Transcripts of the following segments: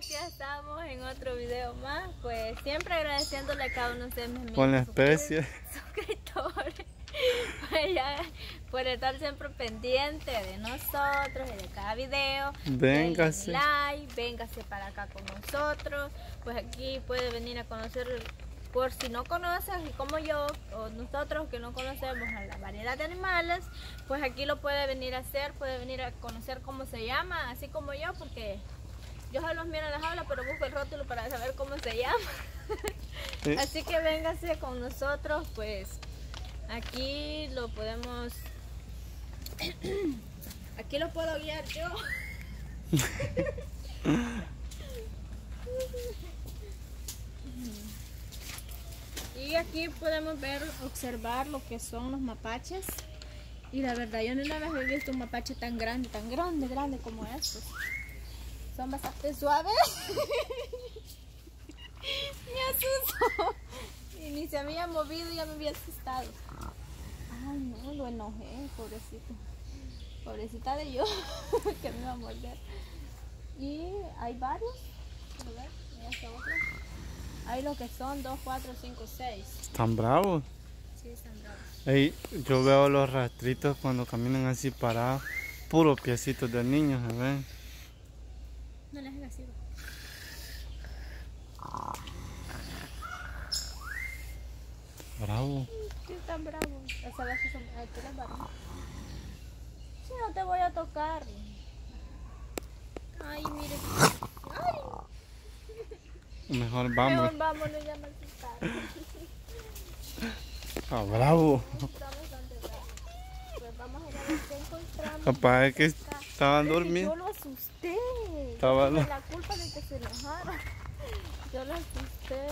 aquí estamos en otro video más. Pues siempre agradeciéndole a cada uno de ustedes. mis Con la especie. Suscriptores. Pues ya, por estar siempre pendiente de nosotros y de cada video. Véngase. Like, véngase para acá con nosotros. Pues aquí puede venir a conocer, por si no conoces, y como yo, o nosotros que no conocemos a la variedad de animales, pues aquí lo puede venir a hacer, puede venir a conocer cómo se llama, así como yo, porque yo solo miro las aulas, pero busco el rótulo para saber cómo se llama. Sí. Así que véngase con nosotros, pues aquí lo podemos... Aquí lo puedo guiar yo. Y aquí podemos ver, observar lo que son los mapaches. Y la verdad, yo no he visto un mapache tan grande, tan grande, grande como estos. Son bastante suaves. me asustó. Y ni se había movido y ya me había asustado. Ay, no, lo enojé, pobrecito. Pobrecita de yo, que me iba a morder. Y hay varios. Quiero ver, ahí está otro. Hay lo que son 2, 4, 5, 6. Están bravos. Sí, están bravos. Ey, yo veo los rastritos cuando caminan así parados. Puros piecitos de niños, ¿se ven? No les hagas así. Bravo. Sí, bravos. Esa vez que son. Tú las varones. Sí, no te voy a tocar. Ay, mire. Ay, Mejor vamos. mejor vámonos, ya me. Está bravo. Bravo. Pues vamos a ver qué encontramos. Papá, es que estaban durmiendo. Estaba- la culpa de que se enojara. Yo lo asusté.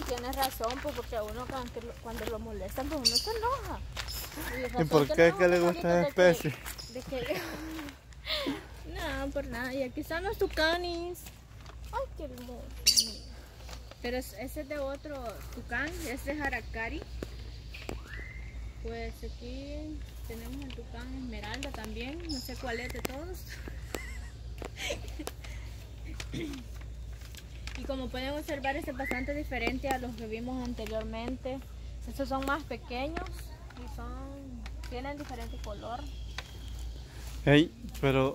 Y tienes razón, pues porque a uno cuando lo, cuando lo molestan, pues uno se enoja. ¿Y razón por que qué es que le uno gusta ahorita esa de que- especie? De que... no, por nada. Y aquí están los tucanis. Ay, qué hermoso. Pero es- ese es de otro tucán, ese es Aracari. Pues aquí tenemos el tucán esmeralda también, no sé cuál es de todos. Y como pueden observar, este es bastante diferente a los que vimos anteriormente. Estos son más pequeños y son tienen diferente color. Ey, pero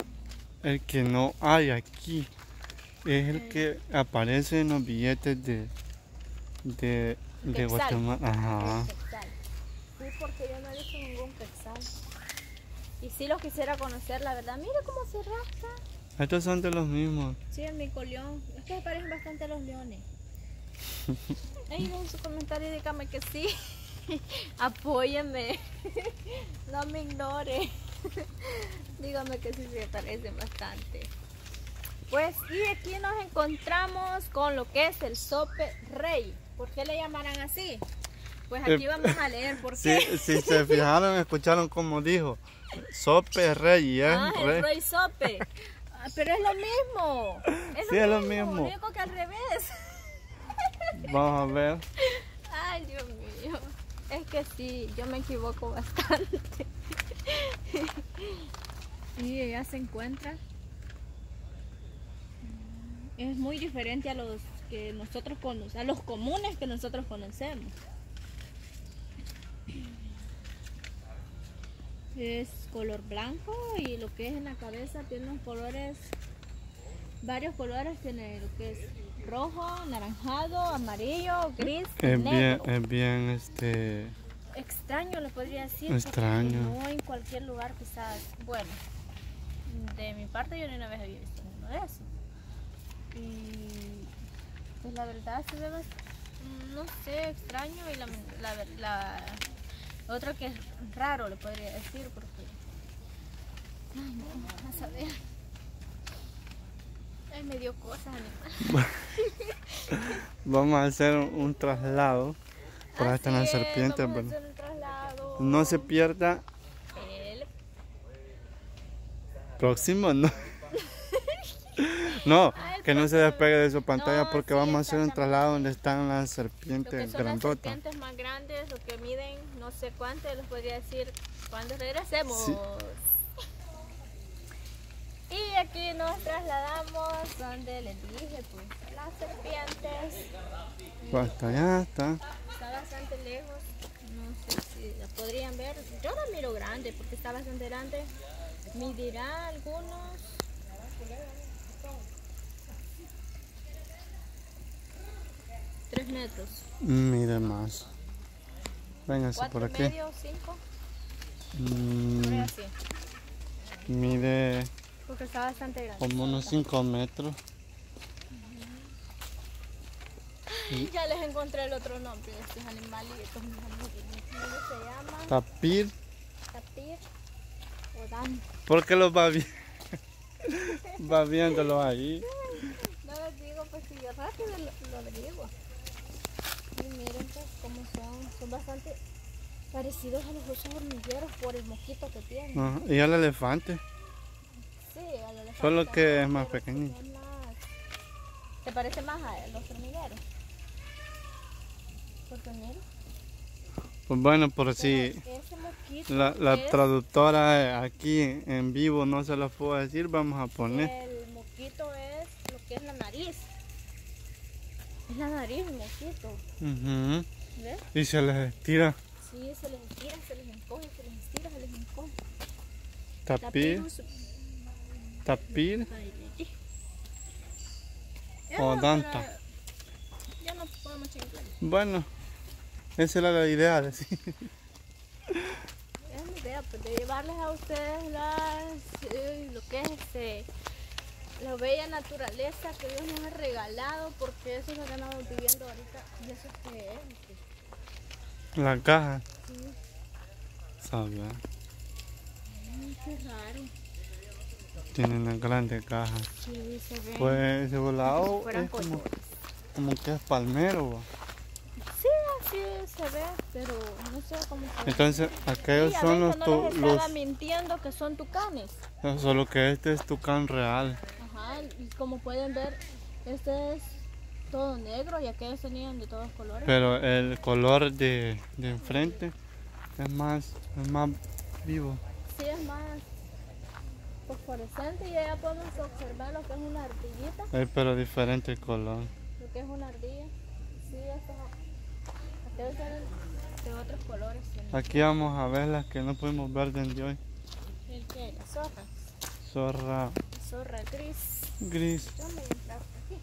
el que no hay aquí es el que aparece en los billetes de, de. Guatemala. Ajá. Sí, porque yo no he visto ningún. Y si los quisiera conocer, la verdad. Mira cómo se rasca. Estos son de los mismos. Sí, el micoleón. Es que se parecen bastante a los leones. Ahí en su comentario dígame que sí. Apóyeme. No me ignore. Dígame que sí se parecen bastante. Pues y aquí nos encontramos con lo que es el sope rey. ¿Por qué le llamarán así? Pues aquí Eh, vamos a leer por Si, qué. si se fijaron, escucharon como dijo. Sope rey, ¿eh? Ah, el Rey. rey sope. Ah, pero es lo mismo. Es Sí, es lo mismo. Lo único que al revés. Vamos a ver. Ay, Dios mío. Es que sí, yo me equivoco bastante. Y ella se encuentra. Es muy diferente a los que nosotros conocemos, a los comunes que nosotros conocemos. Es color blanco y lo que es en la cabeza tiene unos colores, varios colores, tiene lo que es rojo, anaranjado, amarillo, gris, Es bien, negro. es bien, este. Extraño le podría decir. Extraño. No en cualquier lugar quizás. Bueno, de mi parte yo ni una vez había visto uno de esos. Y pues la verdad se ve bast- no sé, extraño y la, la, la- otro que es raro le podría decir porque... Ay, no, a saber. Ay, me dio cosas animal. Vamos a hacer un traslado. Por ahí están las Así es, serpientes, vamos a hacer un traslado. no se pierda El próximo, no. No, Ah, que no se despegue de su pantalla No, porque sí, vamos a hacer un traslado donde están las Lo que serpientes son las grandotas. serpientes más grandes, lo que miden no sé cuánto, les podría decir cuando regresemos. Sí. Y aquí nos trasladamos donde les dije, pues, las serpientes. Pues hasta allá está. Está bastante lejos. No sé si la podrían ver. Yo la miro grande porque está bastante grande. Medirá algunos. Tres metros. Mire más. Véngase por aquí. medio, cinco. Mm, así. mide Porque está bastante grande. como unos 5 metros. Ya les encontré el otro nombre de estos animalitos. ¿Cómo se llama? Tapir. Tapir o dan. ¿Por qué los va, vi- va viéndolo ahí? No les digo, pues si yo rápido lo, lo averiguo. Y miren pues cómo son. Son bastante parecidos a los osos hormigueros por el mosquito que tienen. Ajá, Y el elefante. Sí, al elefante Solo que es más son más- ¿Te parece más a los hormigueros? Mira, Pues bueno, por si la, la es- traductora aquí en vivo no se lo puedo decir, vamos a poner. El mosquito es lo que es la nariz. Es la nariz el mosquito. Ujú. ¿Ves? Y se les estira Sí, se les estira, se les encoge, se les estira, se les encoge. tapir, tapir o danta. Ya no podemos chingar. Bueno, esa era la idea, decir. Es mi idea, pues, de llevarles a ustedes las, eh, lo que es este, la bella naturaleza que Dios nos ha regalado, porque eso es lo que andamos viviendo ahorita. Y eso es que es. La caja, sí. qué raro. Tiene una grande caja. Sí, se ve. Pues ese volado es como, como que es palmero. va. Sí, así se ve, pero no sé cómo se ve. Entonces, aquellos Sí, son los, no les los mintiendo que son tucanes. solo que este es tucán real. Ajá, y como pueden ver, este es todo negro y aquellos tenían de todos colores. Pero el color de, de enfrente es más, es más vivo. Sí, es más fosforescente y allá podemos observar lo que es una ardillita, Es pero diferente el color. lo que es una ardilla. Sí, estos, de otros colores. Aquí vamos a ver las que no pudimos ver desde hoy. ¿El qué? La zorra. Zorra zorra gris. gris me voy a entrar por aquí.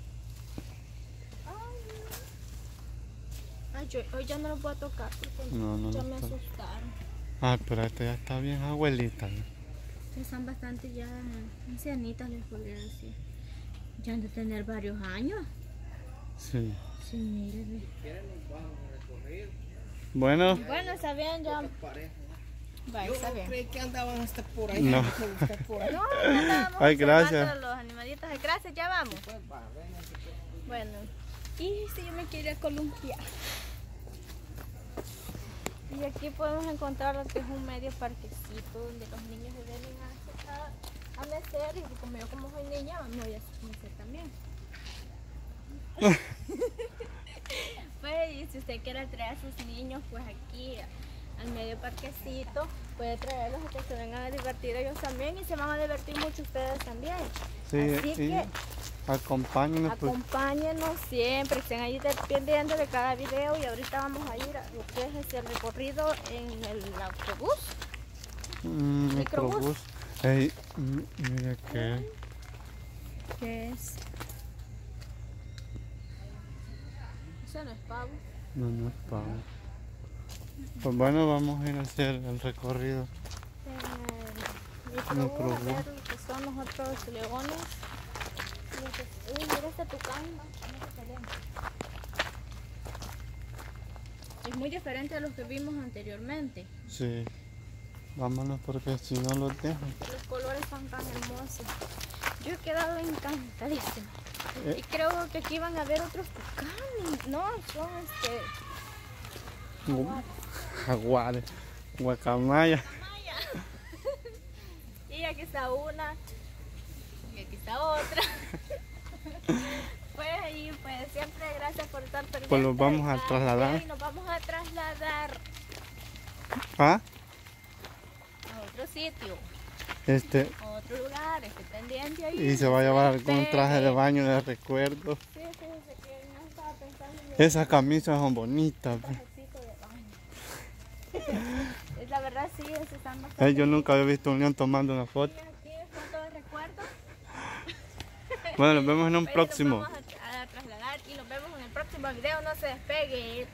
Ay, Ay, yo hoy ya no lo puedo tocar porque No, no, ya no me está. asustaron. Ah, pero esta ya está bien abuelita. ¿no? Están bastante ya ancianitas, les podría decir. Ya han de tener varios años. Sí. Sí, mírenme. Bueno, Bueno, está bien, ya. Va, está bien. creí que andaban hasta por allá. No. "Está por ahí". No, ya estábamos Ay, gracias. los animalitos. Ay, Gracias, ya vamos. Pues. Bueno, y si yo me quiero ir a columpiar. Y aquí podemos encontrar lo que es un medio parquecito donde los niños se vienen a, a, a mecer y como yo como soy niña, me voy a mecer también. pues y si usted quiere traer a sus niños pues aquí al medio parquecito, puede traerlos a que se vengan a divertir ellos también y se van a divertir mucho ustedes también. sí, Así sí. que Acompáñenos pues. Acompáñenos siempre, estén ahí pendientes de cada video y ahorita vamos a ir a lo que es ese recorrido en el autobús. Mm, microbús. microbús. Ey, m- mira que ¿Qué es? Ese no es pavo. no, no es pavo. Pues bueno, vamos a ir a hacer el recorrido. El microbús, a Microbús. ver lo que son los otros leones. Es muy diferente a los que vimos anteriormente. Sí. Vámonos porque si no los dejan. Los colores son tan hermosos. Yo he quedado encantadísima. Eh. Y creo que aquí van a ver otros tucanes. No, son este. Gu- Jaguares. Guacamaya. Y aquí está una. Y aquí está otra. pues y pues siempre gracias por estar pendientes. Pues los vamos a trasladar. Y nos vamos a trasladar ¿Ah? a otro sitio. Este, a otro lugar, esté pendiente ahí. Y se va a llevar algún traje de baño de recuerdo. Sí, fíjese que no estaba pensando en Esas camisas son bonitas. Es la verdad, sí, es están bastante yo nunca había visto a un león tomando una foto de recuerdo. Bueno, nos vemos en un Pero nos próximo. vamos a, a trasladar y nos vemos en el próximo video. No se despegue.